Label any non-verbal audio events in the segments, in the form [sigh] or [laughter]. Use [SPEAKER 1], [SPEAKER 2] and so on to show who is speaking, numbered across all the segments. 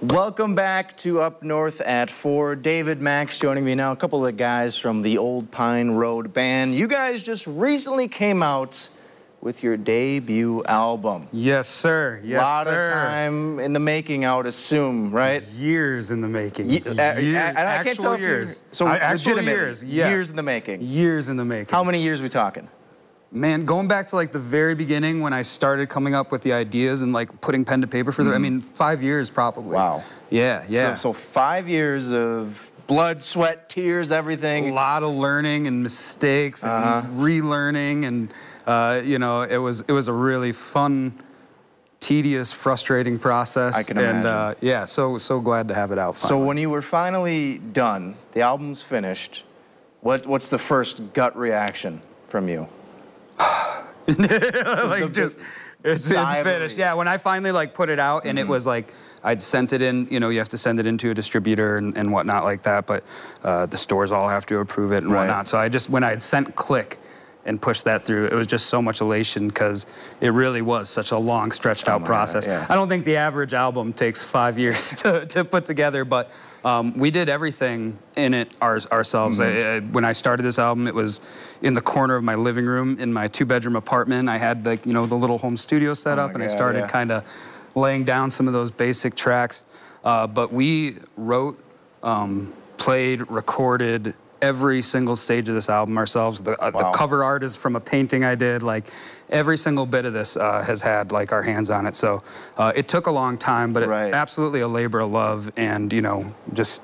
[SPEAKER 1] Welcome back to Up North at 4. David Max joining me now. A couple of guys from the Old Pine Road Band. You guys just recently came out with your debut album.
[SPEAKER 2] Yes, sir. Yes,
[SPEAKER 1] A lot
[SPEAKER 2] sir.
[SPEAKER 1] of time in the making, I would assume, right?
[SPEAKER 2] Years in the making.
[SPEAKER 1] Ye- uh, I- I, I can't
[SPEAKER 2] actual
[SPEAKER 1] tell if
[SPEAKER 2] years.
[SPEAKER 1] So
[SPEAKER 2] I- actual years. Yes.
[SPEAKER 1] Years in the making.
[SPEAKER 2] Years in the making.
[SPEAKER 1] How many years we talking?
[SPEAKER 2] Man, going back to like the very beginning when I started coming up with the ideas and like putting pen to paper for them, I mean, five years probably.
[SPEAKER 1] Wow.
[SPEAKER 2] Yeah, yeah.
[SPEAKER 1] So, so five years of blood, sweat, tears, everything.
[SPEAKER 2] a lot of learning and mistakes and
[SPEAKER 1] Uh-huh.
[SPEAKER 2] relearning and uh, you know it was it was a really fun tedious frustrating process
[SPEAKER 1] I can
[SPEAKER 2] and uh,
[SPEAKER 1] imagine.
[SPEAKER 2] yeah so so glad to have it out
[SPEAKER 1] So when you were finally done, the album's finished. What what's the first gut reaction from you? [laughs]
[SPEAKER 2] like just it's, it's finished. Yeah, when I finally like put it out and it was like I'd sent it in, you know, you have to send it into a distributor and, and whatnot like that, but uh, the stores all have to approve it and
[SPEAKER 1] Right.
[SPEAKER 2] whatnot. So I just when I had sent click and push that through, it was just so much elation because it really was such a long, stretched out
[SPEAKER 1] Oh my God,
[SPEAKER 2] process.
[SPEAKER 1] yeah.
[SPEAKER 2] I don't think the average album takes five years [laughs] to, to put together, but um, we did everything in it ours, ourselves.
[SPEAKER 1] Mm-hmm.
[SPEAKER 2] I, I, when I started this album, it was in the corner of my living room in my two-bedroom apartment. I had like you know the little home studio set
[SPEAKER 1] Oh
[SPEAKER 2] up, and I started
[SPEAKER 1] yeah.
[SPEAKER 2] kind of laying down some of those basic tracks. Uh, but we wrote, um, played, recorded every single stage of this album ourselves. The, uh,
[SPEAKER 1] Wow.
[SPEAKER 2] the cover art is from a painting I did. Like every single bit of this uh, has had like our hands on it. So uh, it took a long time, but
[SPEAKER 1] Right.
[SPEAKER 2] it, absolutely a labor of love, and you know just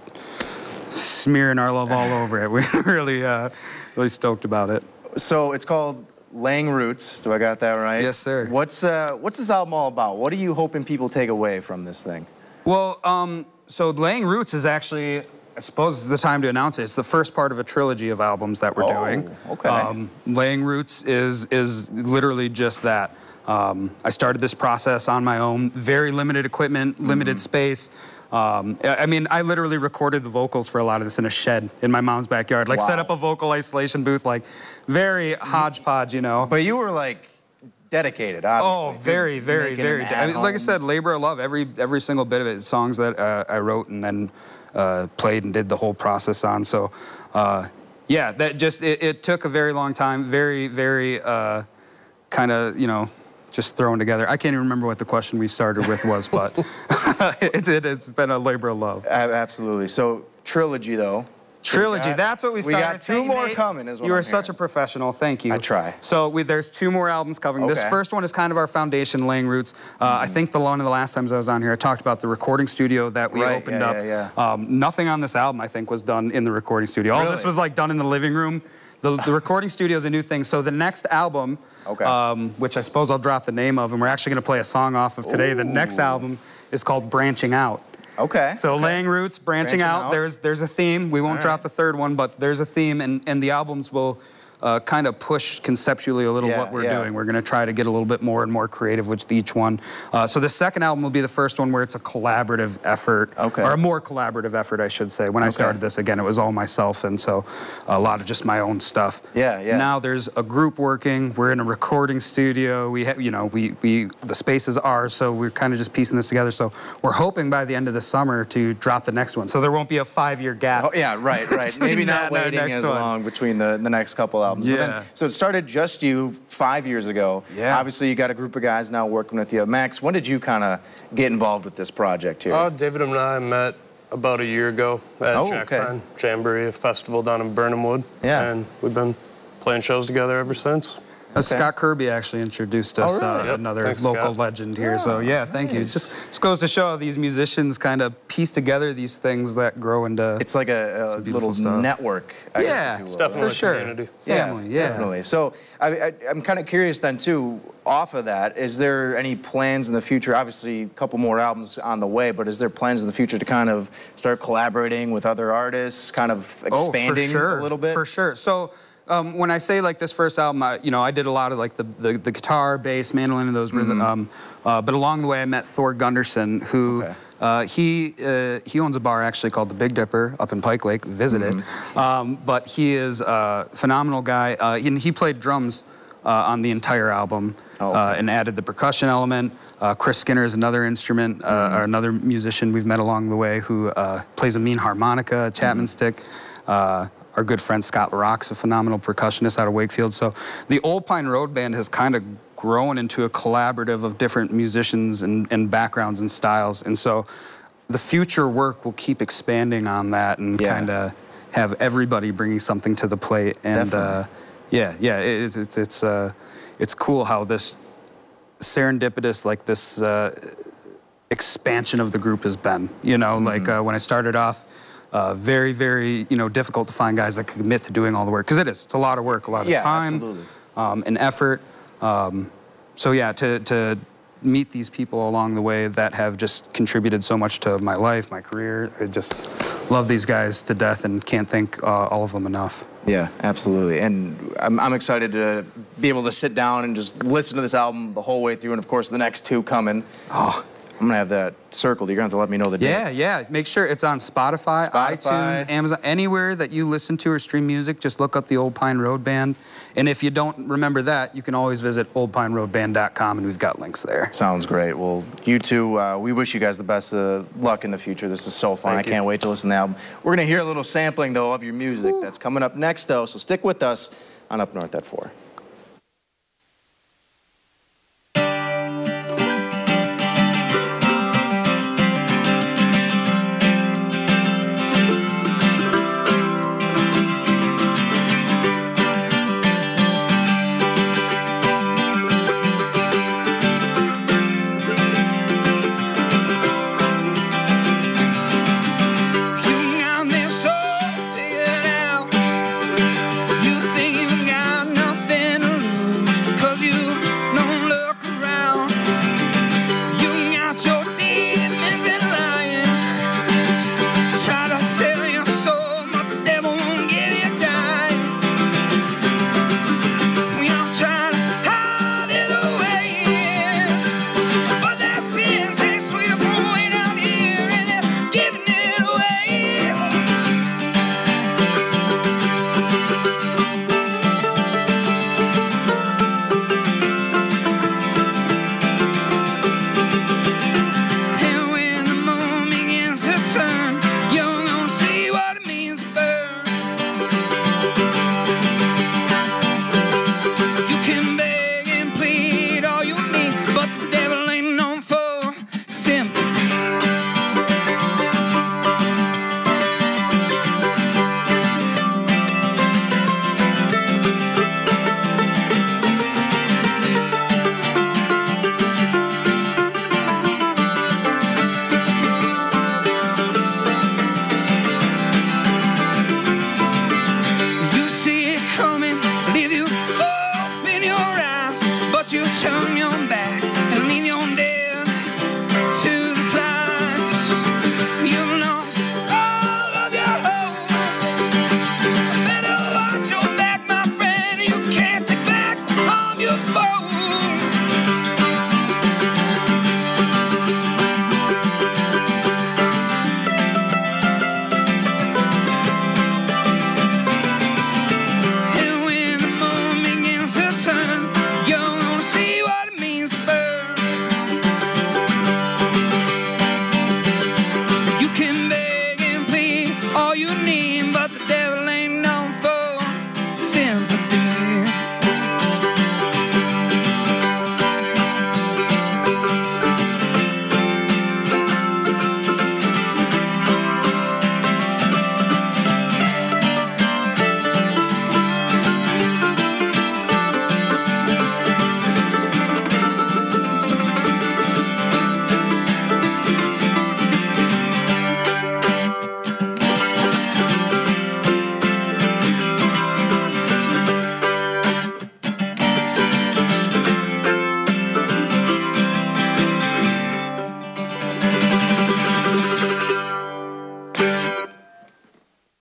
[SPEAKER 2] smearing our love all over it. [laughs] We're really, uh, really stoked about it.
[SPEAKER 1] So it's called Laying Roots. Do I got that right?
[SPEAKER 2] Yes, sir.
[SPEAKER 1] What's uh, what's this album all about? What are you hoping people take away from this thing?
[SPEAKER 2] Well, um, so laying roots is actually, I suppose, the time to announce it. It's the first part of a trilogy of albums that we're
[SPEAKER 1] Oh,
[SPEAKER 2] doing.
[SPEAKER 1] okay.
[SPEAKER 2] Um, laying roots is is literally just that. Um, I started this process on my own, very limited equipment, limited
[SPEAKER 1] Mm-hmm.
[SPEAKER 2] space. Um, I mean, I literally recorded the vocals for a lot of this in a shed in my mom's backyard. Like, set up a vocal isolation booth, like, very hodgepodge, you know.
[SPEAKER 1] But you were like dedicated,
[SPEAKER 2] Oh,
[SPEAKER 1] obviously.
[SPEAKER 2] very, very, very.
[SPEAKER 1] it
[SPEAKER 2] I mean, like I said, labor of love. Every every single bit of it. Songs that uh, I wrote and then uh, played and did the whole process on. So, uh, yeah, that just it, it took a very long time. Very, very uh, kind of you know just thrown together. I can't even remember what the question we started with was, but [laughs] [laughs] it, it, it's been a labor of love.
[SPEAKER 1] Absolutely. So trilogy though.
[SPEAKER 2] Trilogy.
[SPEAKER 1] got-
[SPEAKER 2] That's what we started.
[SPEAKER 1] we got two more
[SPEAKER 2] Nate.
[SPEAKER 1] coming, is what
[SPEAKER 2] you
[SPEAKER 1] I'm
[SPEAKER 2] are such a professional. Thank you.
[SPEAKER 1] I try.
[SPEAKER 2] So we, there's two more albums covering. This first one is kind of our foundation, laying roots. Uh, I think the one of the last times I was on here, I talked about the recording studio that we
[SPEAKER 1] Right,
[SPEAKER 2] opened
[SPEAKER 1] yeah,
[SPEAKER 2] up.
[SPEAKER 1] yeah, yeah.
[SPEAKER 2] Um, nothing on this album, I think, was done in the recording studio. All this was like done in the living room. The, the recording studio is a new thing. So the next album,
[SPEAKER 1] Okay.
[SPEAKER 2] um, which I suppose I'll drop the name of, and we're actually going to play a song off of today. The next album is called Branching Out.
[SPEAKER 1] Okay.
[SPEAKER 2] So
[SPEAKER 1] okay.
[SPEAKER 2] laying roots, branching,
[SPEAKER 1] Branching
[SPEAKER 2] out.
[SPEAKER 1] out.
[SPEAKER 2] There's there's a theme. We won't
[SPEAKER 1] All
[SPEAKER 2] drop the third one, but there's a theme, and and the albums will. Uh, kind of push conceptually a little
[SPEAKER 1] Yeah,
[SPEAKER 2] what we're
[SPEAKER 1] yeah.
[SPEAKER 2] doing. We're going to try to get a little bit more and more creative with each one. Uh, so the second album will be the first one where it's a collaborative effort,
[SPEAKER 1] Okay.
[SPEAKER 2] or a more collaborative effort, I should say. When I started this, again, it was all myself, and so a lot of just my own stuff.
[SPEAKER 1] Yeah, yeah.
[SPEAKER 2] Now there's a group working. We're in a recording studio. We, ha- you know, we we the space is ours, so we're kind of just piecing this together. So we're hoping by the end of the summer to drop the next one. So there won't be a five-year gap.
[SPEAKER 1] Oh, yeah, right, right. [laughs] Maybe not waiting as
[SPEAKER 2] one.
[SPEAKER 1] long between the, the next couple albums. But then-
[SPEAKER 2] Yeah.
[SPEAKER 1] so it started just you five years ago.
[SPEAKER 2] Yeah.
[SPEAKER 1] Obviously, you got a group of guys now working with you. Max, when did you kind of get involved with this project here?
[SPEAKER 3] Uh, David and I met about a year ago at
[SPEAKER 1] Oh,
[SPEAKER 3] Jack
[SPEAKER 1] okay.
[SPEAKER 3] Pine Jamboree, a festival down in Birnamwood.
[SPEAKER 1] Yeah.
[SPEAKER 3] And we've been playing shows together ever since.
[SPEAKER 2] Uh,
[SPEAKER 1] Okay.
[SPEAKER 2] Scott Kirby actually introduced us,
[SPEAKER 1] really?
[SPEAKER 2] uh,
[SPEAKER 3] Yep.
[SPEAKER 2] another
[SPEAKER 3] Thanks,
[SPEAKER 2] local
[SPEAKER 3] Scott.
[SPEAKER 2] legend here. So yeah, thank you. It just, just goes to show how these musicians kind of piece together these things that grow into.
[SPEAKER 1] it's like a, a
[SPEAKER 2] Some
[SPEAKER 1] little
[SPEAKER 2] stuff.
[SPEAKER 1] network. I guess,
[SPEAKER 2] yeah,
[SPEAKER 1] if you will,
[SPEAKER 3] It's definitely
[SPEAKER 2] for sure.
[SPEAKER 3] community.
[SPEAKER 2] Family, yeah,
[SPEAKER 1] definitely. So I, I, I'm kind of curious then too. Off of that, is there any plans in the future? Obviously, a couple more albums on the way, but is there plans in the future to kind of start collaborating with other artists, kind of expanding
[SPEAKER 2] oh, for sure,
[SPEAKER 1] a little bit?
[SPEAKER 2] For sure. So um, when I say like this first album, I, you know, I did a lot of like the, the, the guitar, bass, mandolin, and those rhythm. Um, uh, but along the way, I met Thor Gunderson, who
[SPEAKER 1] Okay.
[SPEAKER 2] uh, he uh, he owns a bar actually called the Big Dipper up in Pike Lake. Visit it. Um, but he is a phenomenal guy. Uh, and he played drums uh, on the entire album
[SPEAKER 1] Oh, okay.
[SPEAKER 2] uh, and added the percussion element. Uh, Chris Skinner is another instrument, uh, or another musician we've met along the way who uh, plays a mean harmonica, a Chapman stick. Uh, our good friend Scott LaRock's a phenomenal percussionist out of Wakefield. So the Old Pine Road Band has kind of grown into a collaborative of different musicians and, and backgrounds and styles. And so the future work will keep expanding on that and
[SPEAKER 1] Yeah.
[SPEAKER 2] kind of have everybody bringing something to the plate. And uh, yeah, yeah, it, it's it's it's uh, it's cool how this serendipitous like this uh, expansion of the group has been. You know,
[SPEAKER 1] Mm-hmm.
[SPEAKER 2] like uh, when I started off. Uh, very, very, you know, difficult to find guys that could commit to doing all the work because it is. It's a lot of work, a lot of
[SPEAKER 1] Yeah,
[SPEAKER 2] time, um, and effort. Um, so yeah, to to meet these people along the way that have just contributed so much to my life, my career. I just love these guys to death and can't thank uh, all of them enough.
[SPEAKER 1] Yeah, absolutely. And I'm, I'm excited to be able to sit down and just listen to this album the whole way through. And of course, the next two coming. Oh, I'm going to have that circled. You're going to have to let me know the date.
[SPEAKER 2] Yeah, yeah. Make sure it's on Spotify,
[SPEAKER 1] Spotify.
[SPEAKER 2] iTunes, Amazon, anywhere that you listen to or stream music. Just look up the Old Pine Road Band. And if you don't remember that, you can always visit oldpineroadband.com and we've got links there.
[SPEAKER 1] Sounds great. Well, you two, uh, we wish you guys the best of luck in the future. This is so fun.
[SPEAKER 3] Thank
[SPEAKER 1] I
[SPEAKER 3] you.
[SPEAKER 1] can't wait to listen to the album. We're going to hear a little sampling, though, of your music that's coming up next, though. So stick with us on Up North at 4.